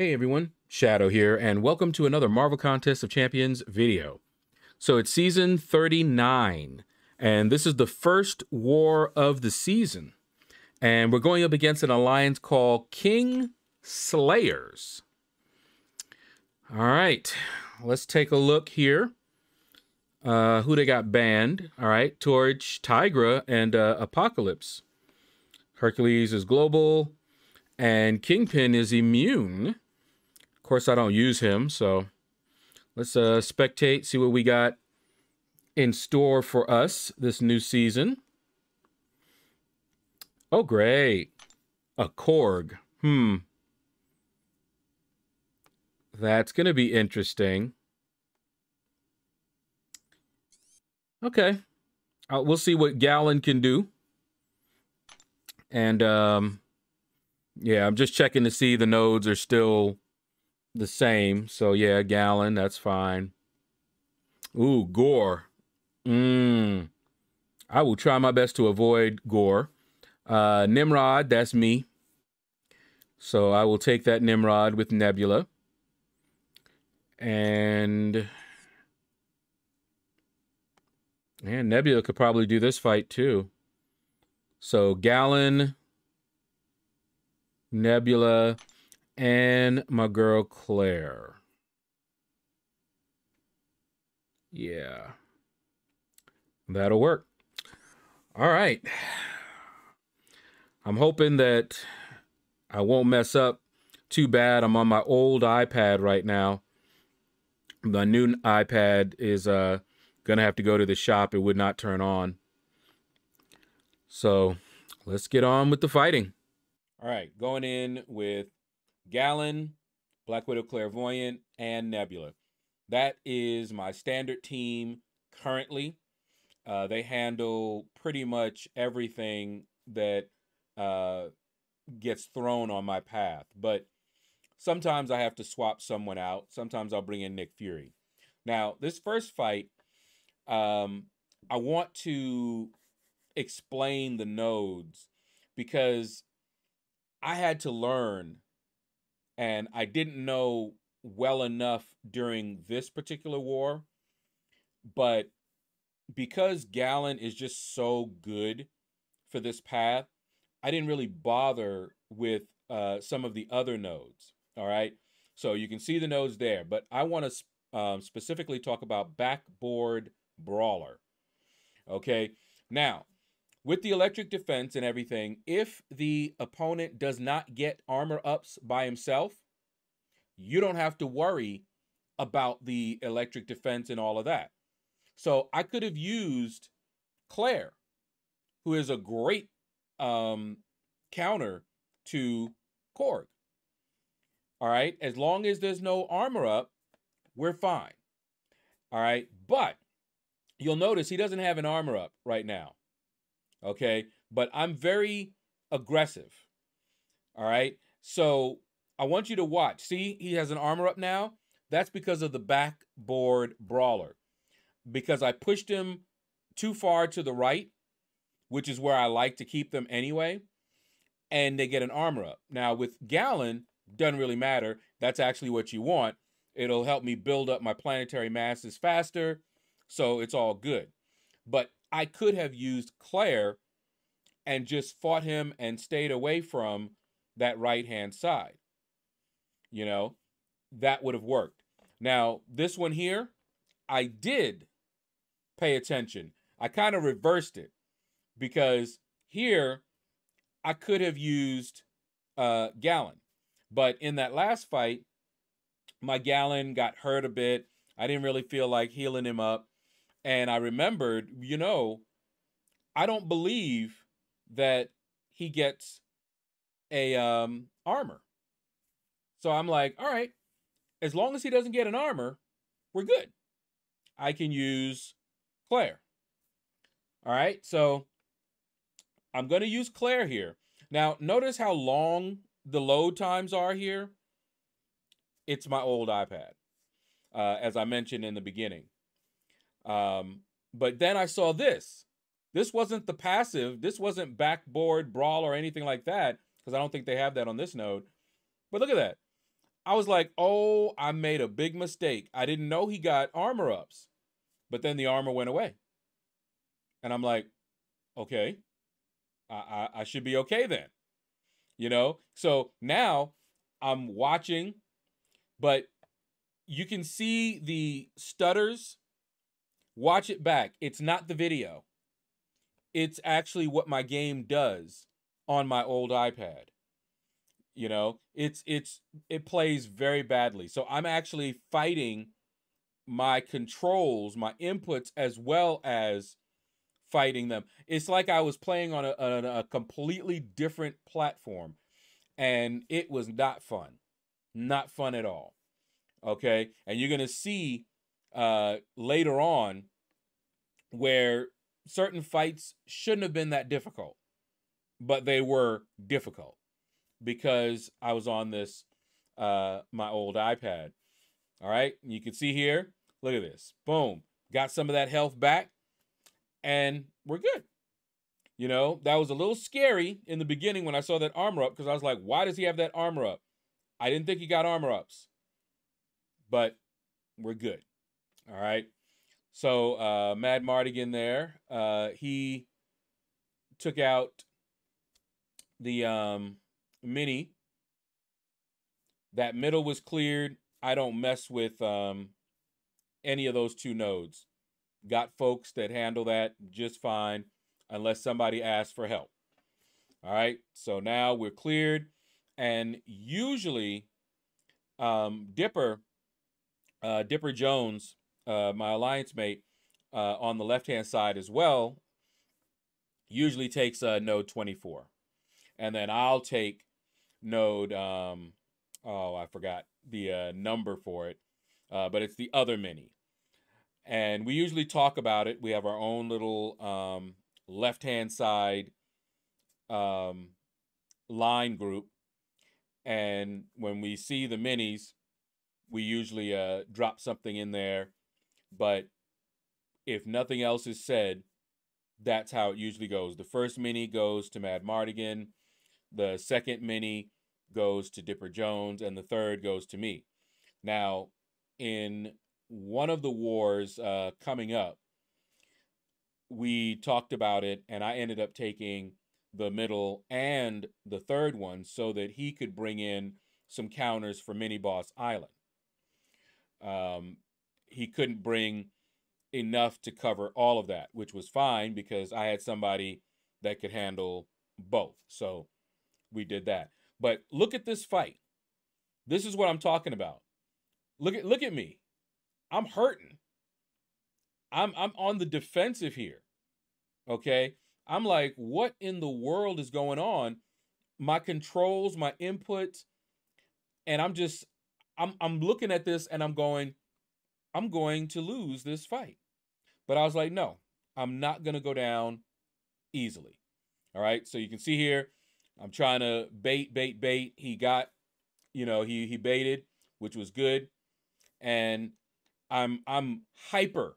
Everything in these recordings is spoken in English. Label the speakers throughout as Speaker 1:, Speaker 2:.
Speaker 1: Hey everyone, Shaedow here, and welcome to another Marvel Contest of Champions video. So it's season 39, and this is the first war of the season. And we're going up against an alliance called King Slayers. All right, let's take a look here. Uh, who they got banned? All right, Torch, Tigra, and uh, Apocalypse. Hercules is global, and Kingpin is immune course, I don't use him, so let's uh, spectate, see what we got in store for us this new season. Oh, great. A Korg. Hmm. That's going to be interesting. Okay. Uh, we'll see what Galan can do. And, um, yeah, I'm just checking to see the nodes are still the same. So yeah, Galan, that's fine. Ooh, Gorr. Mmm. I will try my best to avoid Gorr. Uh, Nimrod, that's me. So I will take that Nimrod with Nebula. And and Nebula could probably do this fight too. So Galan, Nebula, and my girl Claire. Yeah. That'll work. All right. I'm hoping that I won't mess up too bad. I'm on my old iPad right now. The new iPad is uh gonna have to go to the shop. It would not turn on. So let's get on with the fighting. All right, going in with Galan, Black Widow Clairvoyant, and Nebula. That is my standard team currently. Uh, they handle pretty much everything that uh, gets thrown on my path. But sometimes I have to swap someone out. Sometimes I'll bring in Nick Fury. Now, this first fight, um, I want to explain the nodes because I had to learn and I didn't know well enough during this particular war, but because Galan is just so good for this path, I didn't really bother with uh, some of the other nodes. All right, so you can see the nodes there, but I want to um, specifically talk about backboard brawler. Okay, now with the electric defense and everything, if the opponent does not get armor ups by himself, you don't have to worry about the electric defense and all of that. So I could have used Claire, who is a great um, counter to Korg. All right. As long as there's no armor up, we're fine. All right. But you'll notice he doesn't have an armor up right now. Okay. But I'm very aggressive. All right. So I want you to watch. See, he has an armor up now. That's because of the backboard brawler. Because I pushed him too far to the right, which is where I like to keep them anyway. And they get an armor up. Now, with Galan, doesn't really matter. That's actually what you want. It'll help me build up my planetary masses faster. So it's all good. But I could have used Claire and just fought him and stayed away from that right hand side. You know, that would have worked. Now, this one here, I did pay attention. I kind of reversed it because here I could have used uh, Galan. But in that last fight, my Galan got hurt a bit. I didn't really feel like healing him up. And I remembered, you know, I don't believe that he gets a um, armor. So I'm like, all right, as long as he doesn't get an armor, we're good. I can use Claire. All right, so I'm going to use Claire here. Now, notice how long the load times are here. It's my old iPad, uh, as I mentioned in the beginning. Um, but then I saw this. This wasn't the passive. This wasn't backboard brawl or anything like that, because I don't think they have that on this node. But look at that. I was like, oh, I made a big mistake. I didn't know he got armor ups. But then the armor went away. And I'm like, okay, I, I, I should be okay then. You know? So now I'm watching, but you can see the stutters. Watch it back. It's not the video. It's actually what my game does on my old iPad. You know, it's it's it plays very badly. So I'm actually fighting my controls, my inputs as well as fighting them. It's like I was playing on a, a, a completely different platform and it was not fun. Not fun at all. Okay? And you're going to see uh later on where certain fights shouldn't have been that difficult, but they were difficult because I was on this uh my old iPad. All right? You can see here, look at this. Boom. Got some of that health back and we're good. You know, that was a little scary in the beginning when I saw that armor up because I was like, why does he have that armor up? I didn't think he got armor ups. But we're good. All right. So uh Madmartigan there, uh he took out the um mini. That middle was cleared. I don't mess with um any of those two nodes. Got folks that handle that just fine unless somebody asks for help. All right. So now we're cleared. And usually, um, Dipper, uh, Dipper Jones, uh, my alliance mate, uh, on the left hand side as well, usually takes uh, node 24. And then I'll take node, um, oh, I forgot the uh, number for it, uh, but it's the other mini and we usually talk about it. We have our own little um, left hand side um, line group, and when we see the minis, we usually uh, drop something in there. But if nothing else is said, that's how it usually goes. The first mini goes to Madmartigan, the second mini goes to Dipper Jones, and the third goes to me. Now, in one of the wars uh, coming up, we talked about it, and I ended up taking the middle and the third one so that he could bring in some counters for Mini Boss Island. Um, he couldn't bring enough to cover all of that, which was fine because I had somebody that could handle both. So we did that. But look at this fight. This is what I'm talking about. Look at look at me. I'm hurting. I'm I'm on the defensive here. Okay? I'm like, what in the world is going on? My controls, my inputs, and I'm just I'm I'm looking at this and I'm going, I'm going to lose this fight. But I was like, no, I'm not gonna go down easily. All right. So you can see here, I'm trying to bait, bait, bait. He got, you know, he he baited, which was good. And I'm I'm hyper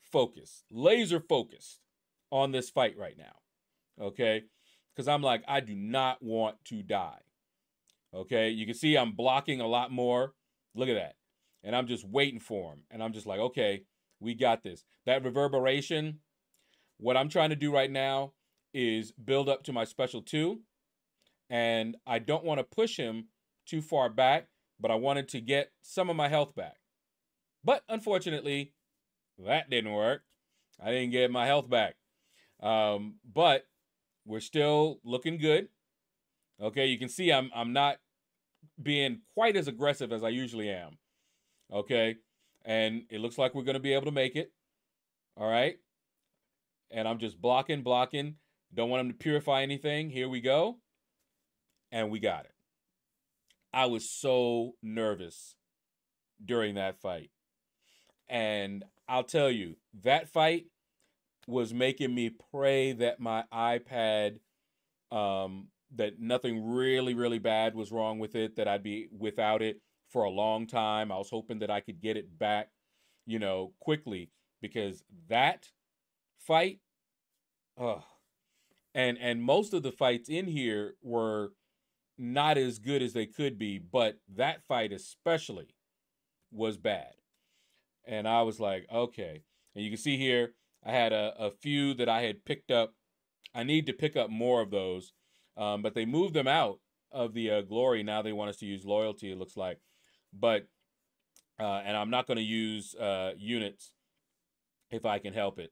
Speaker 1: focused, laser focused on this fight right now. Okay? Cuz I'm like I do not want to die. Okay? You can see I'm blocking a lot more. Look at that. And I'm just waiting for him. And I'm just like, "Okay, we got this." That reverberation what I'm trying to do right now is build up to my special 2 and I don't want to push him too far back, but I wanted to get some of my health back. But unfortunately, that didn't work. I didn't get my health back. Um, but we're still looking good. Okay, you can see I'm I'm not being quite as aggressive as I usually am. Okay, and it looks like we're going to be able to make it. All right, and I'm just blocking, blocking. Don't want him to purify anything. Here we go, and we got it. I was so nervous during that fight. And I'll tell you, that fight was making me pray that my iPad, um, that nothing really, really bad was wrong with it, that I'd be without it for a long time. I was hoping that I could get it back, you know, quickly because that fight, and and most of the fights in here were not as good as they could be, but that fight especially was bad. And I was like, okay. And you can see here, I had a, a few that I had picked up. I need to pick up more of those, um, but they moved them out of the uh, glory. Now they want us to use loyalty, it looks like. But, uh, and I'm not going to use uh, units if I can help it.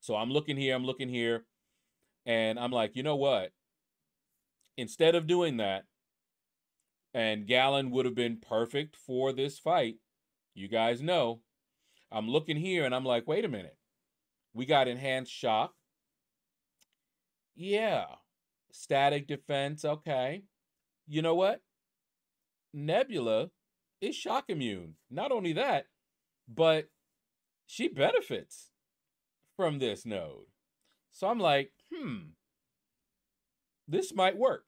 Speaker 1: So I'm looking here, I'm looking here, and I'm like, you know what? Instead of doing that, and Galan would have been perfect for this fight, you guys know. I'm looking here and I'm like, wait a minute. We got enhanced shock. Yeah. Static defense. Okay. You know what? Nebula is shock immune. Not only that, but she benefits from this node. So I'm like, hmm, this might work.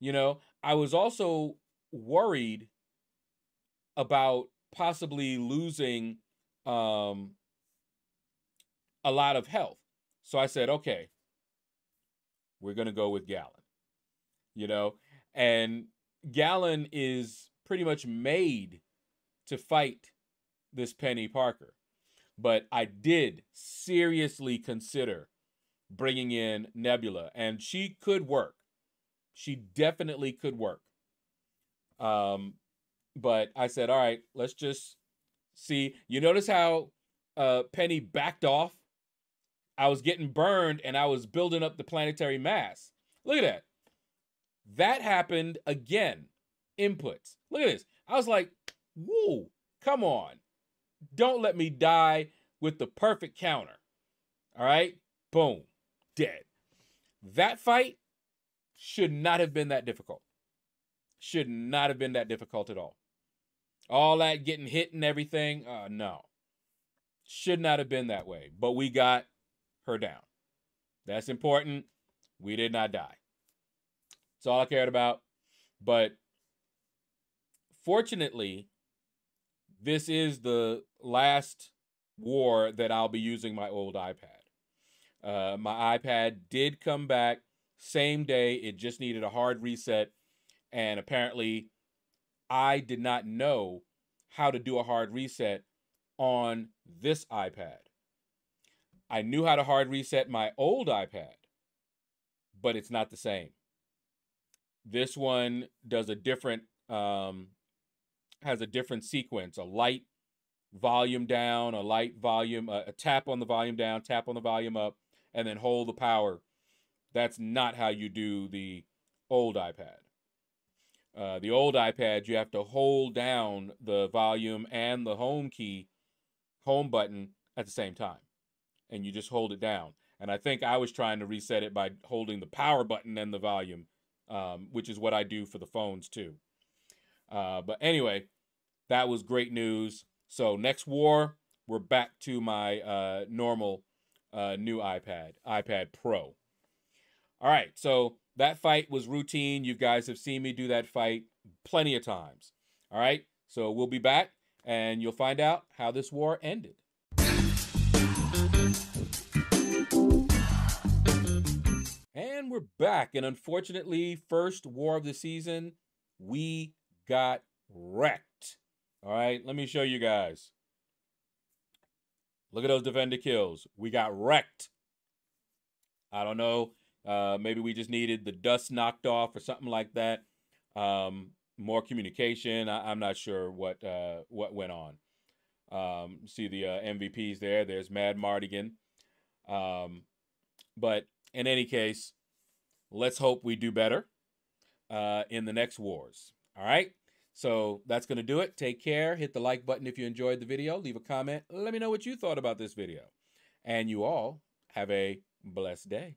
Speaker 1: You know, I was also worried about possibly losing um, a lot of health. So I said, okay, we're going to go with Galan. You know, and Galan is pretty much made to fight this Peni Parker. But I did seriously consider bringing in Nebula, and she could work. She definitely could work. Um, but I said, all right, let's just see. You notice how uh, Penny backed off? I was getting burned and I was building up the planetary mass. Look at that. That happened again. Inputs. Look at this. I was like, whoa, come on. Don't let me die with the perfect counter. All right? Boom. Dead. That fight should not have been that difficult. Should not have been that difficult at all. All that getting hit and everything, uh, no. Should not have been that way. But we got her down. That's important. We did not die. That's all I cared about. But fortunately, this is the last war that I'll be using my old iPad. Uh, my iPad did come back same day. It just needed a hard reset. And apparently, I did not know how to do a hard reset on this iPad. I knew how to hard reset my old iPad, but it's not the same. This one does a different, um, has a different sequence, a light volume down, a light volume, a, a tap on the volume down, tap on the volume up, and then hold the power. That's not how you do the old iPad. Uh, the old iPad, you have to hold down the volume and the home key, home button at the same time. And you just hold it down. And I think I was trying to reset it by holding the power button and the volume, um, which is what I do for the phones too. Uh, but anyway, that was great news. So next war, we're back to my uh, normal uh, new iPad, iPad Pro. All right, so that fight was routine. You guys have seen me do that fight plenty of times. All right, so we'll be back and you'll find out how this war ended. We're back. And unfortunately, first war of the season, we got wrecked. All right, let me show you guys. Look at those defender kills. We got wrecked. I don't know. Uh, maybe we just needed the dust knocked off or something like that. Um, more communication. I, am not sure what uh, what went on. Um, see the uh, MVPs there. There's Madmartigan. Um, but in any case, let's hope we do better uh, in the next wars. All right. So that's going to do it. Take care. Hit the like button if you enjoyed the video. Leave a comment. Let me know what you thought about this video. And you all have a blessed day.